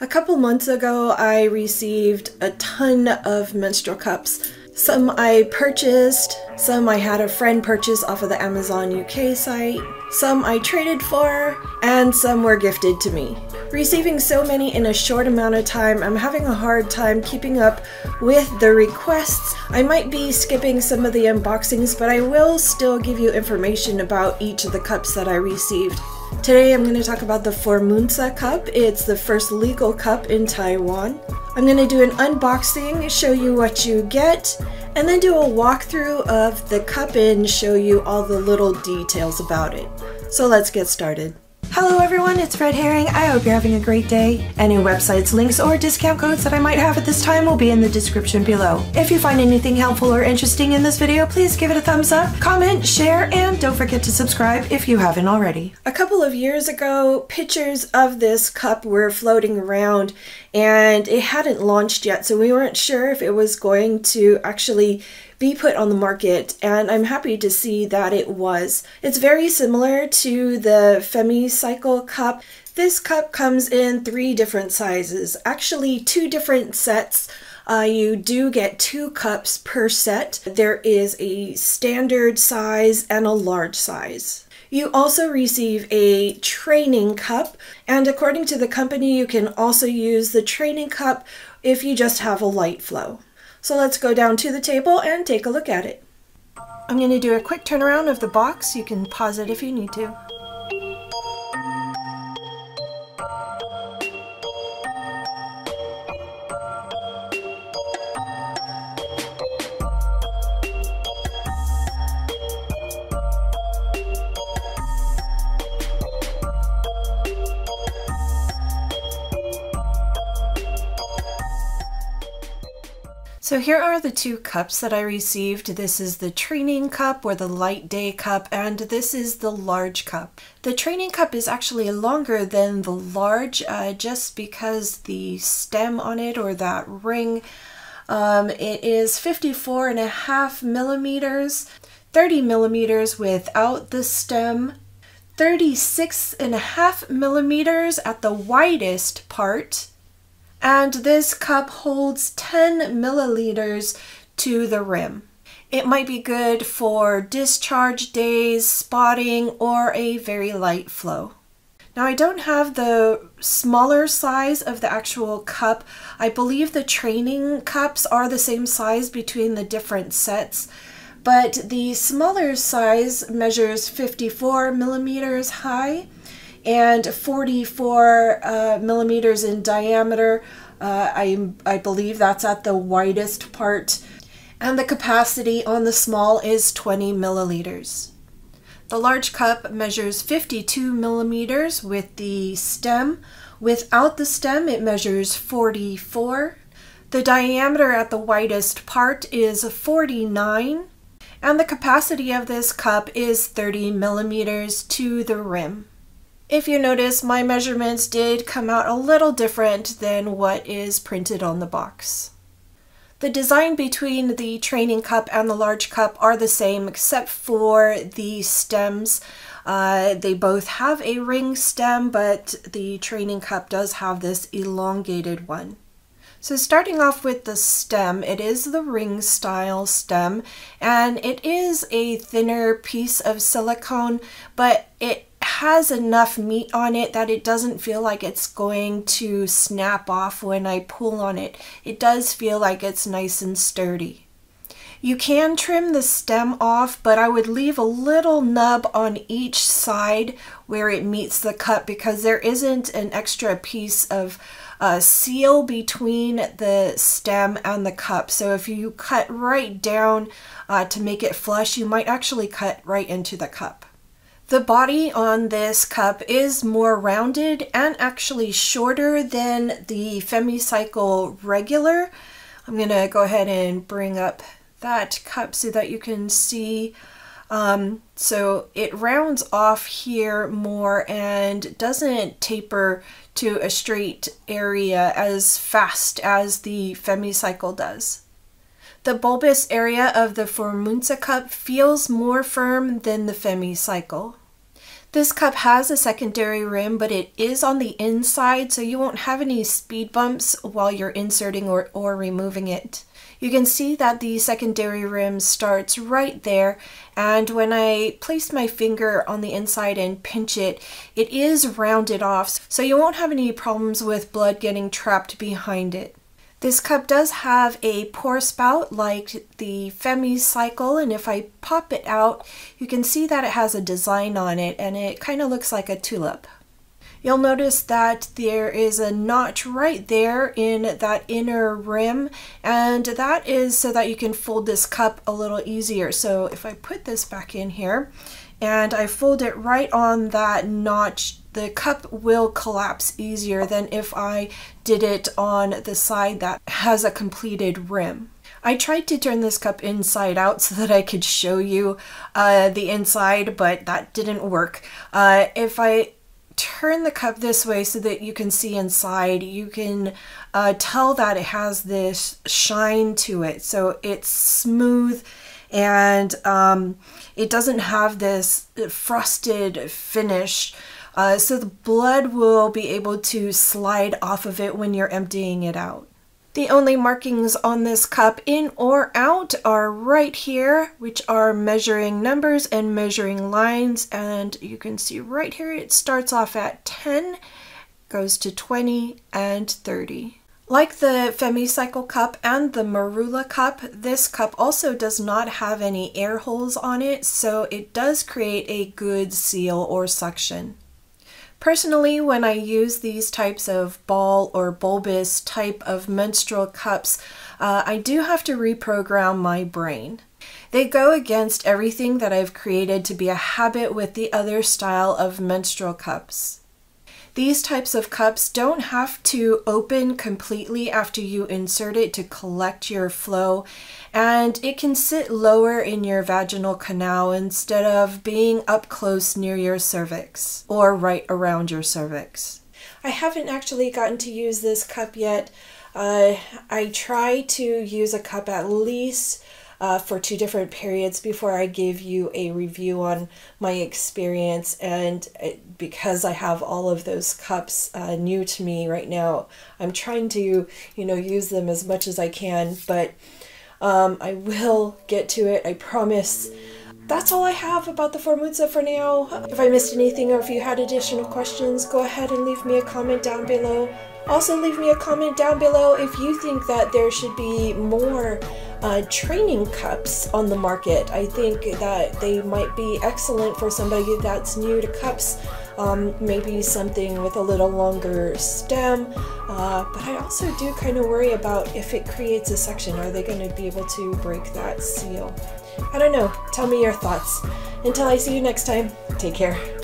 A couple months ago, I received a ton of menstrual cups. Some I purchased, some I had a friend purchase off of the Amazon UK site, some I traded for, and some were gifted to me. Receiving so many in a short amount of time, I'm having a hard time keeping up with the requests. I might be skipping some of the unboxings, but I will still give you information about each of the cups that I received. Today I'm going to talk about the Formoonsa cup. It's the first legal cup in Taiwan. I'm going to do an unboxing, show you what you get, and then do a walkthrough of the cup and show you all the little details about it. So let's get started. Hello everyone, it's Red Herring. I hope you're having a great day. Any websites, links, or discount codes that I might have at this time will be in the description below. If you find anything helpful or interesting in this video, please give it a thumbs up, comment, share, and don't forget to subscribe if you haven't already. A couple of years ago, pictures of this cup were floating around and it hadn't launched yet, so we weren't sure if it was going to actually be put on the market, and I'm happy to see that it was. It's very similar to the FemmyCycle cup. This cup comes in three different sizes, actually two different sets. Uh, you do get two cups per set. There is a standard size and a large size. You also receive a training cup, and according to the company, you can also use the training cup if you just have a light flow. So let's go down to the table and take a look at it. I'm going to do a quick turnaround of the box. You can pause it if you need to. So here are the two cups that I received. This is the training cup or the light day cup and this is the large cup. The training cup is actually longer than the large uh, just because the stem on it or that ring um, it is 54 and a half millimeters, 30 millimeters without the stem, 36 and a half millimeters at the widest part, and this cup holds 10 milliliters to the rim. It might be good for discharge days, spotting, or a very light flow. Now I don't have the smaller size of the actual cup. I believe the training cups are the same size between the different sets, but the smaller size measures 54 millimeters high and 44 uh, millimeters in diameter. Uh, I, I believe that's at the widest part. And the capacity on the small is 20 milliliters. The large cup measures 52 millimeters with the stem. Without the stem, it measures 44. The diameter at the widest part is 49. And the capacity of this cup is 30 millimeters to the rim. If you notice, my measurements did come out a little different than what is printed on the box. The design between the training cup and the large cup are the same except for the stems. Uh, they both have a ring stem, but the training cup does have this elongated one. So starting off with the stem, it is the ring style stem and it is a thinner piece of silicone, but it has enough meat on it that it doesn't feel like it's going to snap off when I pull on it. It does feel like it's nice and sturdy. You can trim the stem off, but I would leave a little nub on each side where it meets the cut because there isn't an extra piece of uh, seal between the stem and the cup. So if you cut right down uh, to make it flush, you might actually cut right into the cup. The body on this cup is more rounded and actually shorter than the FemmyCycle regular. I'm going to go ahead and bring up that cup so that you can see. Um, so it rounds off here more and doesn't taper to a straight area as fast as the FemmyCycle does. The bulbous area of the Formoonsa cup feels more firm than the FemmyCycle. This cup has a secondary rim, but it is on the inside, so you won't have any speed bumps while you're inserting or, or removing it. You can see that the secondary rim starts right there, and when I place my finger on the inside and pinch it, it is rounded off, so you won't have any problems with blood getting trapped behind it. This cup does have a pour spout like the FemmyCycle and if I pop it out you can see that it has a design on it and it kind of looks like a tulip. You'll notice that there is a notch right there in that inner rim and that is so that you can fold this cup a little easier. So if I put this back in here and I fold it right on that notch the cup will collapse easier than if I did it on the side that has a completed rim. I tried to turn this cup inside out so that I could show you uh, the inside, but that didn't work. Uh, if I turn the cup this way so that you can see inside, you can uh, tell that it has this shine to it. So it's smooth and um, it doesn't have this frosted finish uh, so the blood will be able to slide off of it when you're emptying it out. The only markings on this cup in or out are right here, which are measuring numbers and measuring lines. And you can see right here, it starts off at 10, goes to 20 and 30. Like the FemmyCycle cup and the Merula cup, this cup also does not have any air holes on it, so it does create a good seal or suction. Personally, when I use these types of ball or bulbous type of menstrual cups, uh, I do have to reprogram my brain. They go against everything that I've created to be a habit with the other style of menstrual cups. These types of cups don't have to open completely after you insert it to collect your flow and it can sit lower in your vaginal canal instead of being up close near your cervix or right around your cervix. I haven't actually gotten to use this cup yet. Uh, I try to use a cup at least uh, for two different periods before I give you a review on my experience. And it, because I have all of those cups uh, new to me right now, I'm trying to, you know, use them as much as I can. But um, I will get to it, I promise. That's all I have about the Formoonsa for now. If I missed anything or if you had additional questions, go ahead and leave me a comment down below. Also leave me a comment down below if you think that there should be more uh, training cups on the market. I think that they might be excellent for somebody that's new to cups. Um, maybe something with a little longer stem, uh, but I also do kind of worry about if it creates a suction, are they going to be able to break that seal? I don't know. Tell me your thoughts. Until I see you next time, take care.